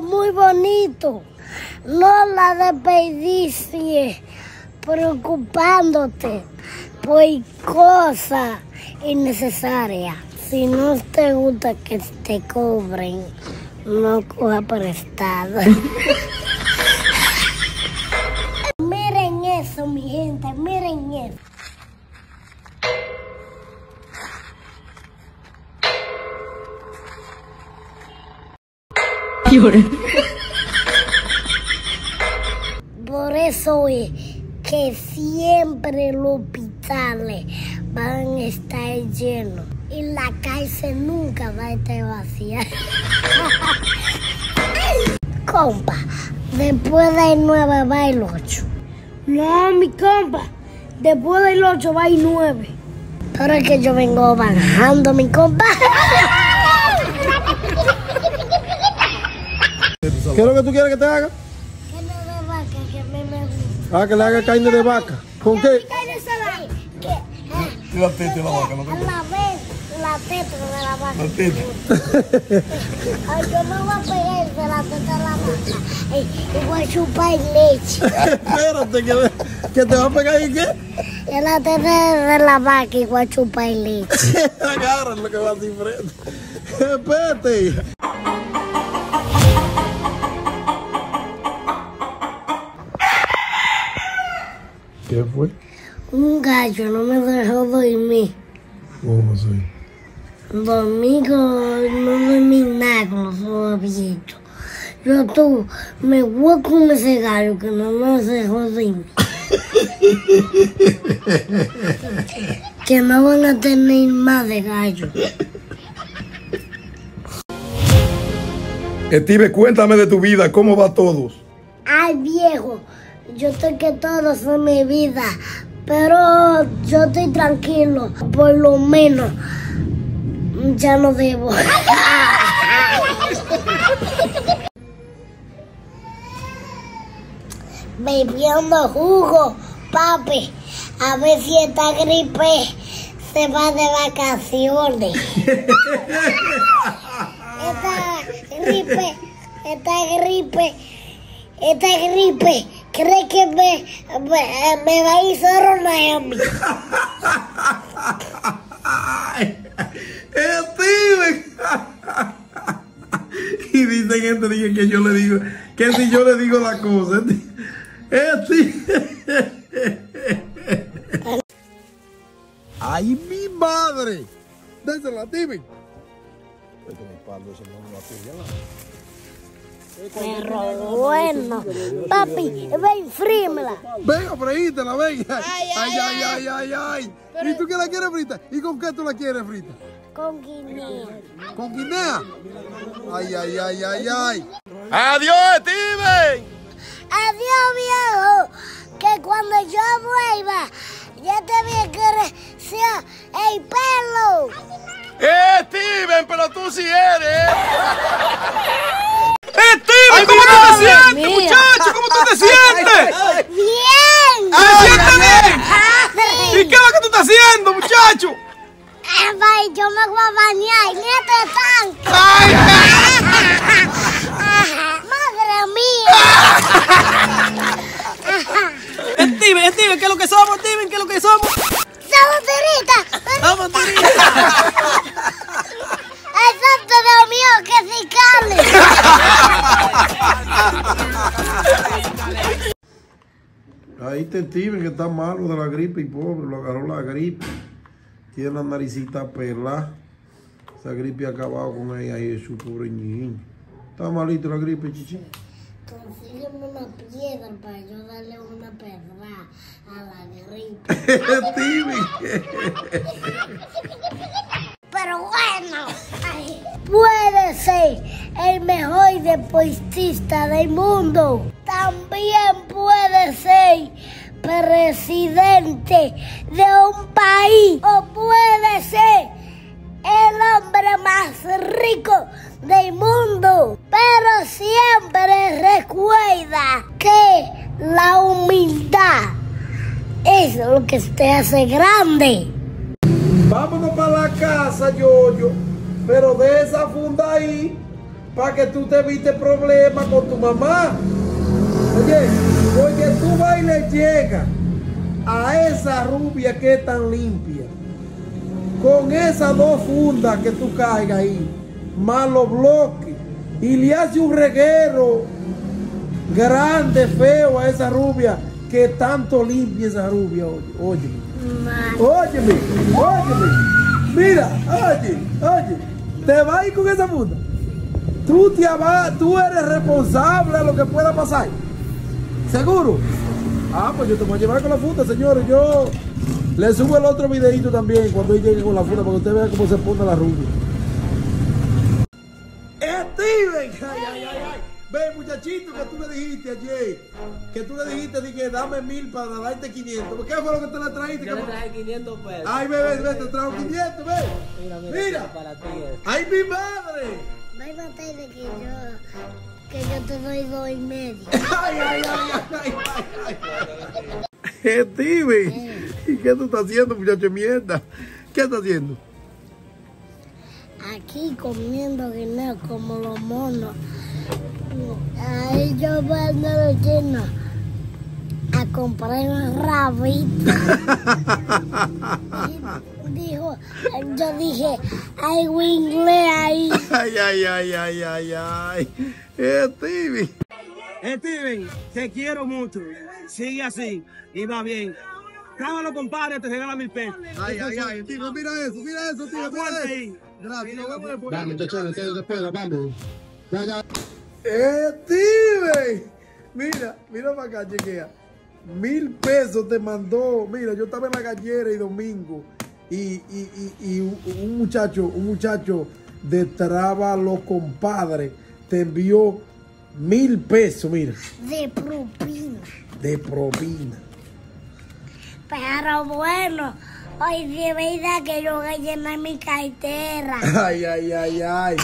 muy bonito. No la desperdicies preocupándote por cosas innecesarias. Si no te gusta que te cobren, no coja prestado. miren eso, mi gente, miren eso. Por eso es que siempre los hospitales van a estar llenos y la cárcel nunca va a estar vacía. compa, después del 9 va el 8. No, mi compa. Después del 8 va el 9. Pero es que yo vengo bajando, mi compa. ¿Qué es lo que tú quieres que te haga? Carne de vaca que a mí me gusta. Ah, que le haga carne de vaca. ¿Con qué? Carne salada. La teta de la vaca, la a la vez la teta de la vaca. teta. Ay, yo me voy a pegar de la teta de la vaca. Y, voy a chupar leche. Espérate, que, que te va a pegar y qué? De la teta de la vaca y voy a chupar leche. Agarra lo que va así frente. Espérate. Fue? Un gallo no me dejó dormir. ¿Cómo así? Dormí con, no dormí nada con los ojos abiertos. Yo tú me voy con ese gallo que no me dejó dormir. que no van a tener más de gallo. Steve, cuéntame de tu vida, ¿cómo va todos? Ay viejo, yo estoy que todo son mi vida, pero yo estoy tranquilo, por lo menos ya no debo. Bebiendo jugo, papi, a ver si esta gripe se va de vacaciones. esta gripe, esta gripe, esta gripe, cree que me, me, me va a ir solo a Miami. Steven. y dicen gente dije que yo le digo, que si yo le digo la cosa. Steven. Ay, mi madre. Désela, Steven. Este mi palo, ese no a. Pero bueno, papi, ven, frímela. Venga, freítela, venga. Ay, ay, ay, ay, ay. ¿Y tú qué la quieres frita? ¿Y con qué tú la quieres frita? Con guinea. ¿Con guinea? Ay, ay, ay, ay, ay. ¡Adiós, Steven! Adiós, viejo. Que cuando yo vuelva, ya te voy a crecer el pelo. ¡Eh, Steven! Pero tú sí eres. ¡Eh, Steven! ¿Cómo tú te sientes, muchacho? ¿Cómo tú te sientes? Bien. ¿Te sientes bien? ¿Y qué es lo que tú estás haciendo, muchacho? Ay, yo me voy a bañar en este tanque. ¡Ay, Madre mía. Steven, Steven, ¿qué es lo que somos, Steven? ¿Qué es lo que somos? ¡Somos tiritas! Vamos, Steven. ¡Exacto, Dios mío, que sí cale! Ahí está Steven que está malo de la gripe y pobre, lo agarró la gripe. Tiene la naricita pelada. Esa gripe ha acabado con ella y es su pobre niño. Está malito la gripe, chichi. Consígueme una piedra para yo darle una pedra a la gripe. Steven. Puede ser el mejor deportista del mundo. También puede ser presidente de un país o puede ser el hombre más rico del mundo. Pero siempre recuerda que la humildad es lo que te hace grande. Vámonos para la casa, Yoyo. Pero de esa funda ahí, para que tú te evites problemas con tu mamá. Oye, porque tú vas y le llegas a esa rubia que es tan limpia, con esas dos fundas que tú caigas ahí, más los bloques, y le hace un reguero grande, feo a esa rubia, que tanto limpia esa rubia, oye, oye. Óyeme, óyeme. Mira, oye, oye. Te vas a ir con esa funda. Tú, te vas, tú eres responsable de lo que pueda pasar. ¿Seguro? Ah, pues yo te voy a llevar con la funda, señores. Yo le subo el otro videito también cuando él llegue con la funda para que usted vea cómo se pone la rubia. Muchachito, que tú le dijiste ayer, que tú le dijiste, dije, dame mil para darte 500. ¿Qué fue lo que te le trajiste? Yo le ¿Qué- traje 500 pesos. Ay, ve, ve, te trajo 500, ve. Mira, mira, Mira. para ti es. ¡Ay, mi madre! Hay batalla que yo, que yo te doy dos y medio. ¡Ay, ay, ay, ay, ay, ay! Steven, ¿y qué tú estás haciendo, muchacho de mierda? ¿Qué estás haciendo? Aquí comiendo guineo como los monos. Ahí yo mando a los chinos a comprar un rabito. Y dijo, yo dije, hay inglés ahí. Ay, ay, ay, ay, ay, ay. Steven. Steven, te quiero mucho. Sigue así y va bien. Cámalo, compadre, te regala mil pesos. Ay, ay, ay, Steven, mira eso, mira eso, Steven, mira eso. ahí. Gracias, después. Vamos, muchachones, ustedes esperan, vamos. Ya, ya. Steven. Mira, mira para acá, chequea. Mil pesos te mandó. Mira, yo estaba en la gallera y domingo. Y, y, y, y un, muchacho, un muchacho de Trábalo, compadre, te envió mil pesos, mira, De propina. de propina. Pero bueno, hoy de verdad que yo voy a llenar mi cartera. Ay, ay, ay, ay.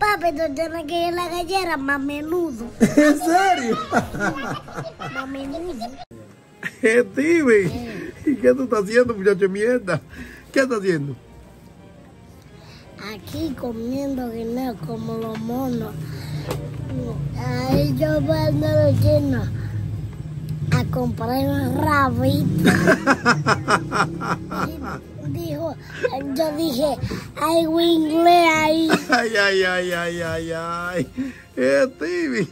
Papi, tú tienes que ir a la gallera más menudo. ¿En serio? Más menudo. Steven, ¿y qué tú estás haciendo, muchacho de mierda? ¿Qué estás haciendo? Aquí comiendo guineo como los monos. Ahí yo mando a los chinos a comprar un rabito. Y dijo, yo dije, hay inglés ahí. Ay, ay, ay, ay, ay, ay. Steven.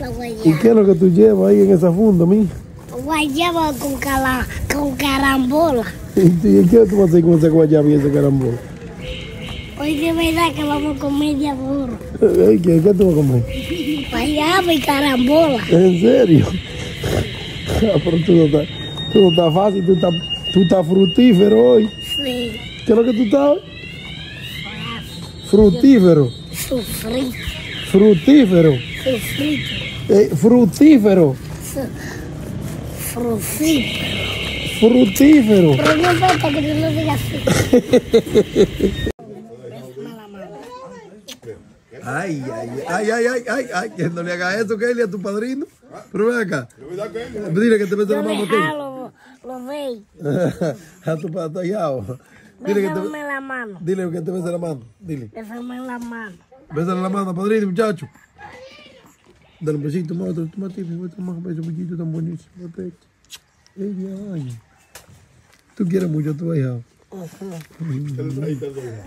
La ¿Y guayaba. qué es lo que tú llevas ahí en esa funda, mi? Guayaba con, cala, con carambola. ¿Y y qué tú vas a hacer con ese guayaba y ese carambola? Hoy de verdad que vamos a comer de. Ay, ¿Qué, qué tú vas a comer? Guayaba y carambola. ¿En serio? Ah, Pero tú no estás, tú no estás fácil, tú estás, tú estás frutífero hoy. Sí, ¿Qué es lo que tú estás hoy? Frutífero, sufrí, frutífero, sufrí, eh, frutífero, su- sufrí. frutífero. Pero no importa que tú lo digas así. Ay, ay, ay, ay, ay, ay, ay, que no le hagas eso, Kelly, a tu padrino. Pero ven acá. Dile que te bese la mano a jalo los veis. A tu patallado. Dile que Bésame te, la mano. dile que te bese la mano. Dile. Bésame la mano. Bésale la mano, padrino, muchacho. Dale un besito, más otro, toma ti, otro más beso, muchito tan buenísimo. Date. Ey, ay. Tú quieres mucho a tu hija.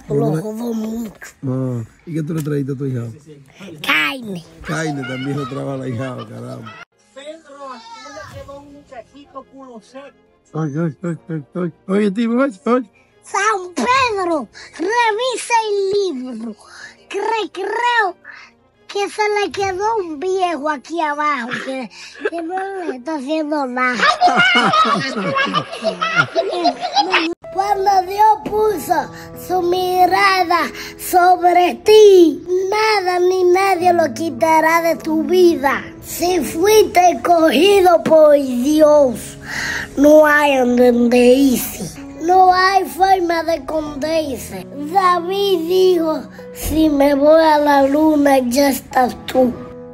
Lo jodo mucho. Ah, ¿Y qué tú le trajiste a tu hija? Carne. Carne también lo trajo a la hija, caramba. Pedro, aquí le quedó un muchachito culo seco. Ay, ay, ay, ay, ay. Oye, tío, oye. San Pedro, revisa el libro. Cre- creo que se le quedó un viejo aquí abajo que, que no le está haciendo nada. Cuando Dios puso su mirada sobre ti, nada ni nadie lo quitará de tu vida. Si fuiste escogido por Dios, no hay donde irse. No hay forma de esconderse. David dijo, si me voy a la luna, ya estás tú.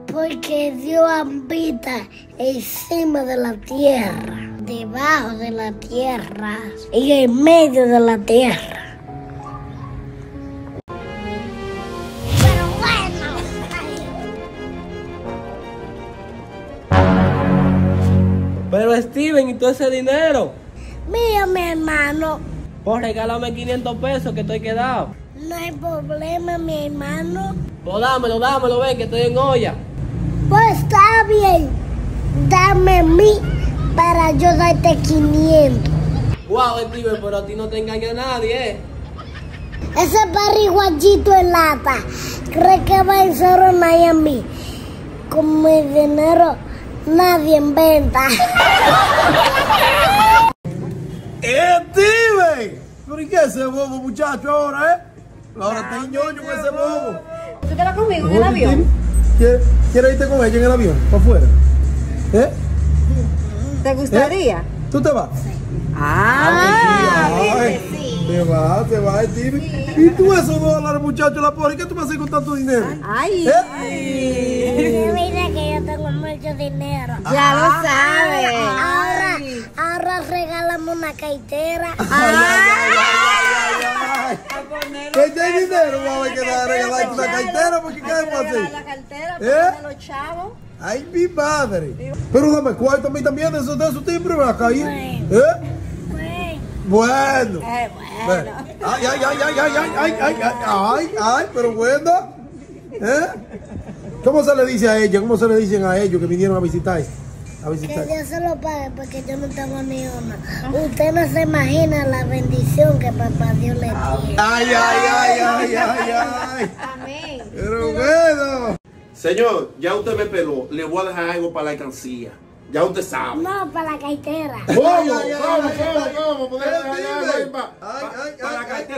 Porque Dios habita encima de la tierra, debajo de la tierra, en medio de la tierra. Pero Steven, ¿y todo ese dinero? Mira, mi hermano. Pues regálame 500 pesos que estoy quedado. No hay problema, mi hermano. Pues dámelo, dámelo, ven que estoy en olla. Pues está bien. Dame mi para yo darte 500. Wow, Steven, pero a ti no te engaña nadie, ¿eh? Ese pariguachito en lata cree que va a encerrar a mí. Con mi dinero nadie inventa. ¡Eh, Steven! ¿Pero y qué es ese bobo, muchacho, ahora, eh? Ahora está ñoño con ese bobo. ¿Tú te vas conmigo en el avión? ¿Quieres, ¿Quieres irte con ella en el avión? ¿Para afuera? ¿Eh? ¿Te gustaría? ¿Tú te vas? Ah, Ay, Te vas, te vas, Steven. ¿Y tú esos dólares, muchacho, la por ¿Y qué tú vas a hacer con tanto dinero? Ay, ¿Eh? Mira que yo tengo mucho dinero. ya lo sabes. Ahora, ahora regálame una cartera. Ay, ay, ay, ay, ay. ¿Qué dinero? Vamos a regalando una cartera porque ¿qué vamos a hacer? La cartera, ¿Eh? los chavos. Ay, mi madre. Pero dame cuarto a mí también de esos, de esos timbres, ven acá ahí. ¿Eh? Bueno. Eh, Bueno. Ay, ay, ay, ay, ay, ay, ay, ay, ay, ay, ay, pero bueno. ¿Eh? ¿Cómo se le dice a ella? ¿Cómo se le dicen a ellos que vinieron a visitar? A Que visitar. Dios se lo pague porque yo no tengo ni una. Usted no se imagina la bendición que papá Dios le tiene. Ay, ay, ay, ay, ay, ay. Amén. Pero bueno. Señor, ya usted me peló, le voy a dejar algo para la alcancía. Ya usted sabe. No, para la cartera. ¿Cómo? ¿Cómo? ¿Cómo? ¿Cómo? Para la cartera.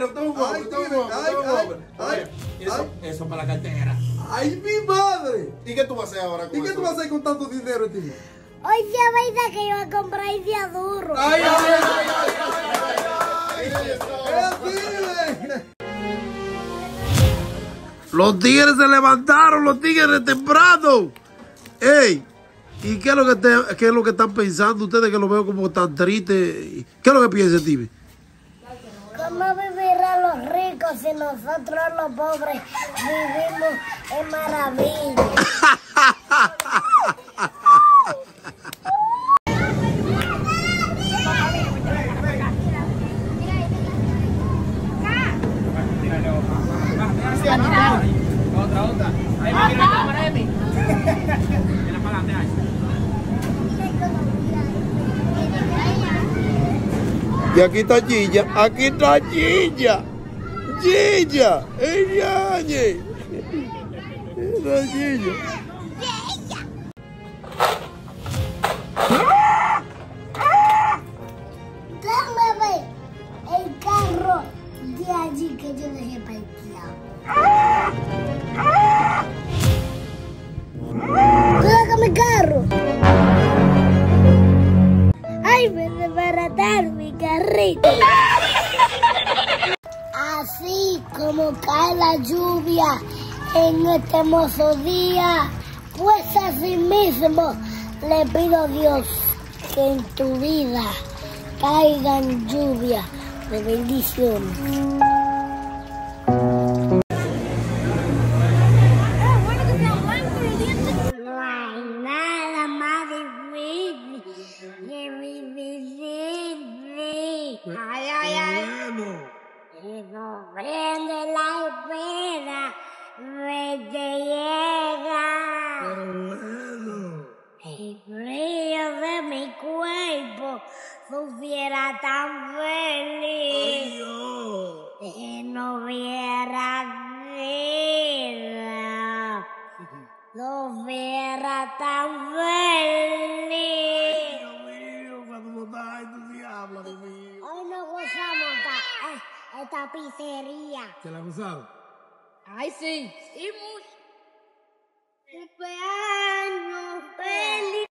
Eso, eso para la cartera. ¡Ay, mi madre! ¿Y qué tú vas a hacer ahora con ¿Y qué tú vas a hacer con tanto dinero, tío? Hoy sí veis que yo a comprar ese duro. ¡Ay, ay, ay, ay! ay, ay, ay, ay, ay, ay Los tigres se levantaron, los tigres temprano. Ey, ¿y qué es lo que, te- qué es lo que están pensando ustedes que lo veo como tan triste? ¿Qué es lo que piensa, Steve? ¿Cómo vivirán los ricos si nosotros los pobres vivimos en maravilla? Y aquí está Gilla, aquí está Gilla. Gilla, ella, Está Gilla. El carro de allí que yo dejé. ¿Tú Así como cae la lluvia en este hermoso día, pues así mismo le pido a Dios que en tu vida caigan lluvia de bendiciones. estuviera tan feliz oh, si no hubiera vida. No hubiera tan feliz. Ay, Dios mío, cuando estás entusiasmado, Dios mío. Hoy nos gozamos esta, esta pizzería. ¿Te la gozado? Ay, sí. Sí, mucho. Cumpleaños feliz.